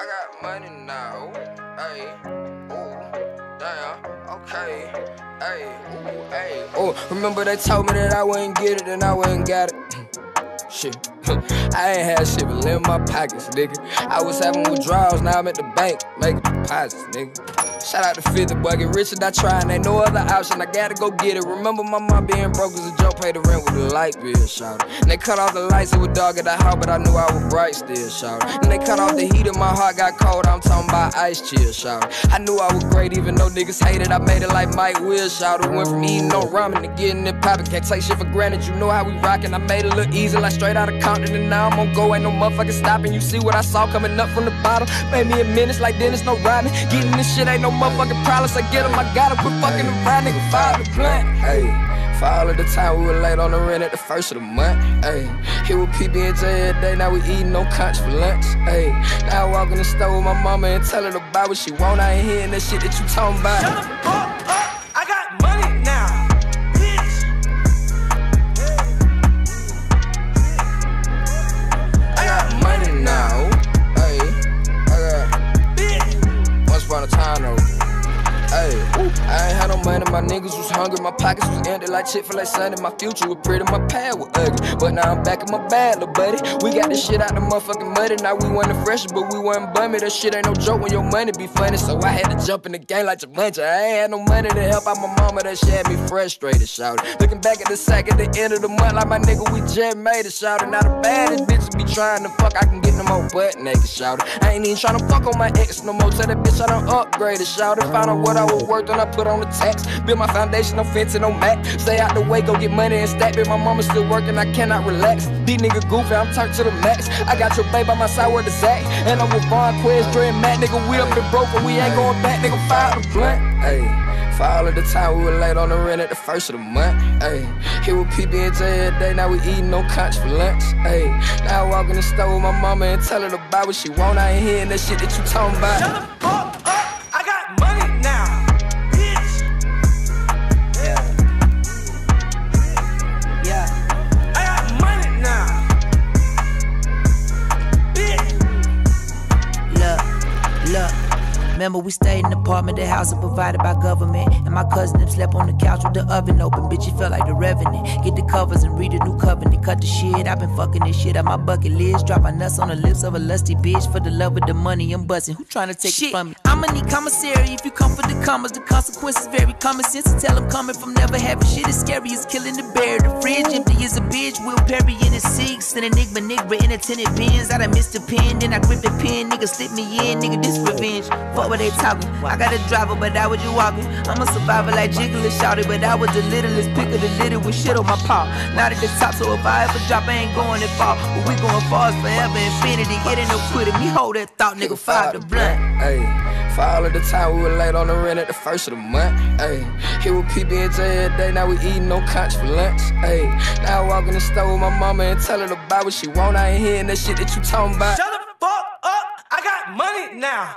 I got money now. Hey, ooh, okay. Hey, ooh, hey. Oh, remember they told me that I wouldn't get it and I wouldn't got it. shit. I ain't had shit but in my pockets, nigga. I was having withdrawals, now I'm at the bank making nigga. Shout out to 50 boy, get rich and I try, and ain't no other option. I gotta go get it. Remember my mom being broke as a joke, pay the rent with the light bill, shout And they cut off the lights, it was dark at the house, but I knew I was bright still, shout And they cut off the heat and my heart got cold, I'm talking about ice chill, shout I knew I was great, even though niggas hated, I made it like Mike Will, shout Went from eating no ramen to getting it poppin', can't take shit for granted, you know how we rockin'. I made it look easy, like straight out of Compton, and now I'm on go, ain't no motherfucking stopping. You see what I saw coming up from the bottom? Made me a menace like Dennis, no Rodman. Getting this shit ain't no motherfucking problems. I get him, I got him, quit fucking around, nigga, fire the plant. Hey. Of the time we were late on the rent at the first of the month. Ayy, here with PB&J every day, now we eating no conch for lunch. Ayy, now I walk in the store with my mama and tell her to buy what she want. I ain't hearing that shit that you talking about. Upon a time though. I ain't had no money, my niggas was hungry, my pockets was empty like Chick-fil-A Sunday. My future was pretty, my pad was ugly. But now I'm back in my bag, little buddy. We got this shit out the motherfucking muddy. Now we want the fresh, but we wasn't bummy. That shit ain't no joke when your money be funny. So I had to jump in the game like Jumanji. I ain't had no money to help out my mama, that shit had me frustrated, shout Looking back at the sack at the end of the month, like my nigga, we just made it, shout Now the baddest bitches be trying to fuck, I can get no more butt naked, shout I ain't even trying to fuck on my ex no more. Tell that bitch I done upgraded, shout find out what I was worth, and I put on the tax. Build my foundation, no fencing, no mat. Stay out the way, go get money and stack. But my mama still working, I cannot relax. These nigga goofy, I'm turned to the max. I got your babe by my side with the Zach. And I'm with Von Quez, Dre, and Matt. Nigga, we up and broke, and we ain't going back. Nigga, fire the blunt. For all of the time we were late on the rent at the first of the month. Ayy, here with PB&J every day, now we eating no conch for lunch. Ayy, now I walk in the store with my mama and tell her to buy what she want. I ain't hearing that shit that you talking about. Look. Remember, we stayed in the apartment, the house was provided by government. And my cousin slept on the couch with the oven open. Bitch, it felt like the revenant. Get the covers and read the new covenant. Cut the shit. i been fucking this shit out my bucket list. Drop my nuts on the lips of a lusty bitch. For the love of the money, I'm busting. Who trying to take shit. it from me? I'ma need commissary if you come for the commas. The consequences very common sense. To tell them coming from never having shit is scary as killing the bear. The fridge empty is a bitch. Will Perry in his six. An enigma, nigga, in a tenant bins. I done missed the pen. Then I grip the pen. Nigga, slip me in. Nigga, this revenge. Fuck what they talking. I got a driver, but that was you walking. I'm a survivor like Jiggler shouted, but I was the littlest pick of the litter with shit on my paw. Not at the top, so if I ever drop, I ain't going that far. But we going far as forever, infinity. Get in no quitting. Me hold that thought, nigga, five the blunt. Hey. For all of the time we were late on the rent at the first of the month. Ayy, here with PB&J every day, now we eating no conch for lunch. Ayy, now I walk in the store with my mama and tell her to buy what she want. I ain't hearing that shit that you talking about. Shut the fuck up, I got money now.